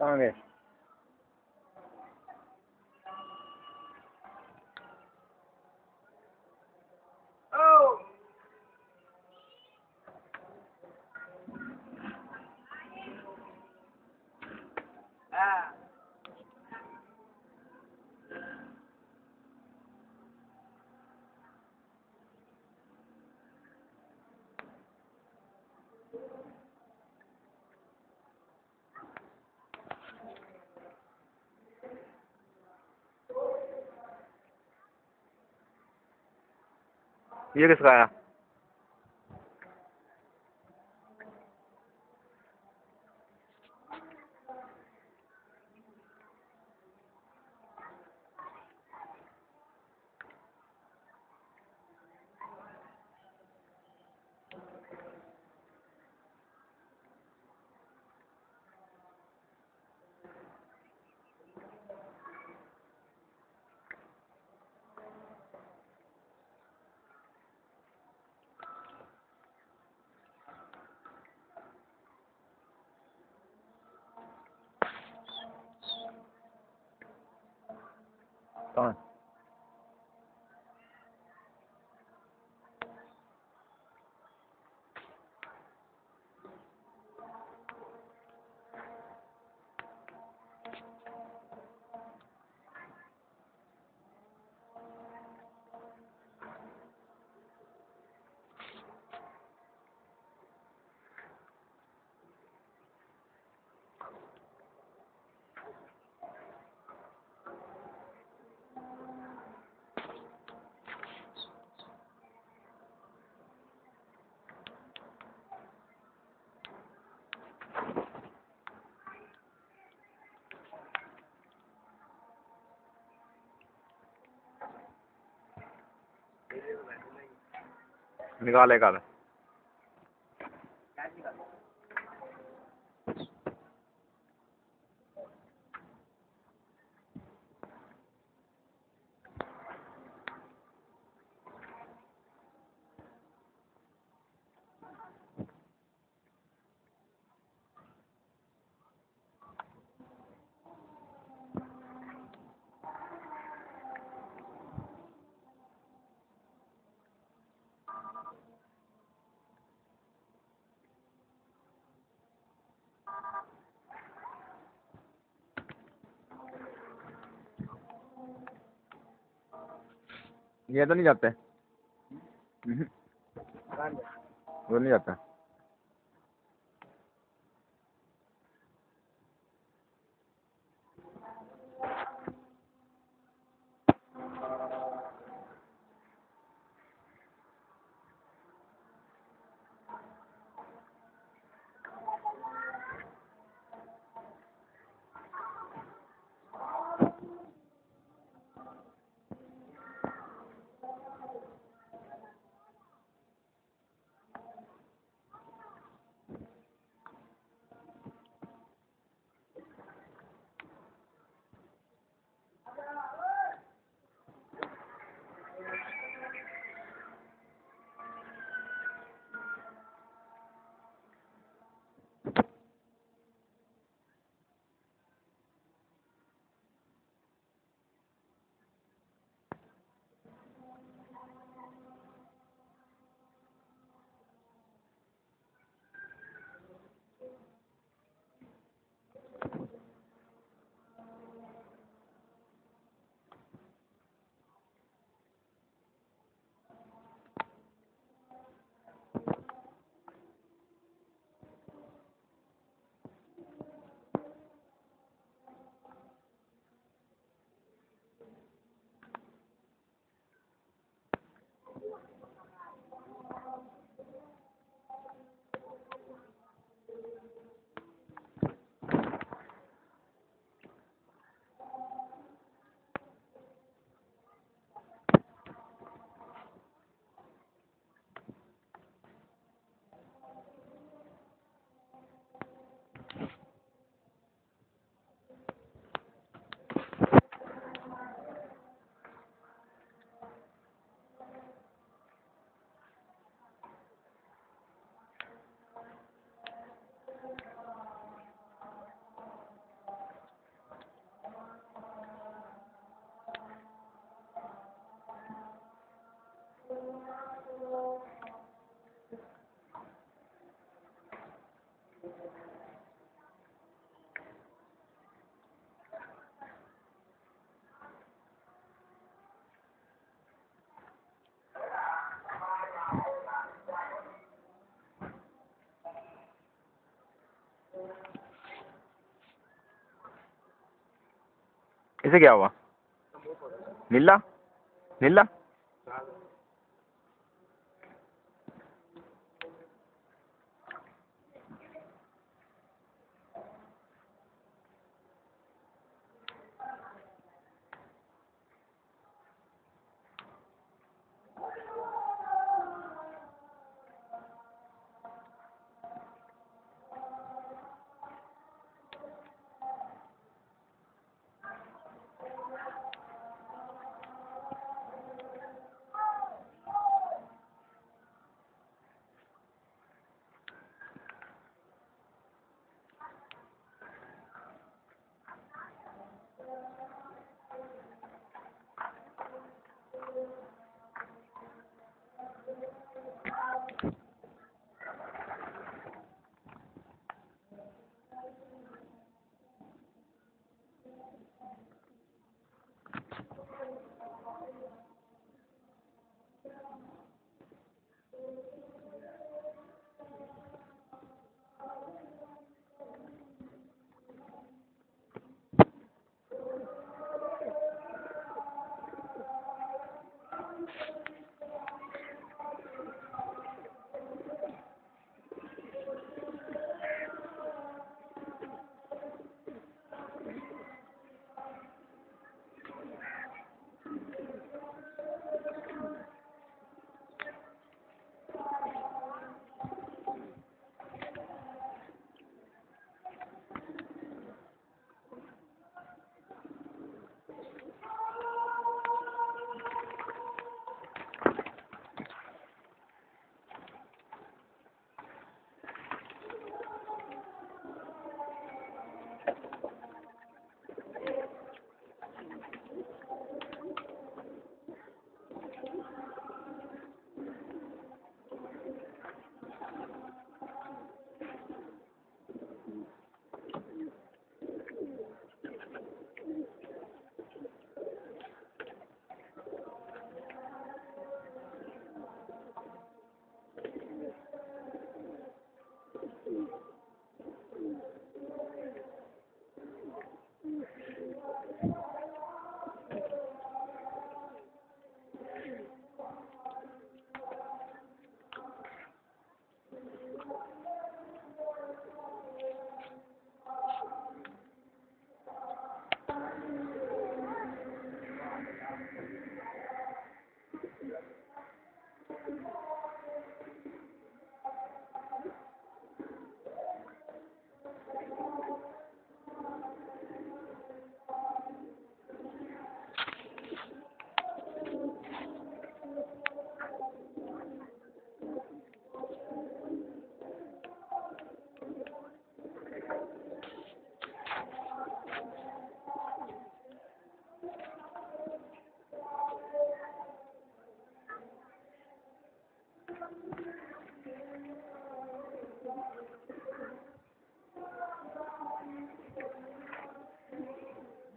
当然嘞，ये किसका आया निकाले कल ये तो नहीं जाते। वो नहीं जाता इसे क्या हुआ? नीला नीला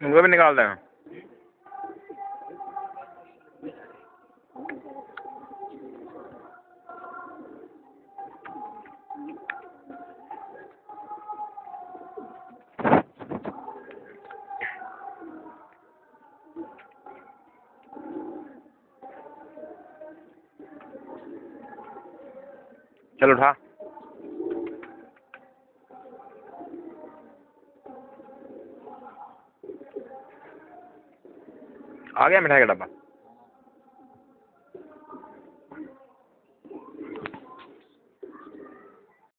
उनको भी निकाल दें चल उठा। आ गया मिठाई का डब्बा?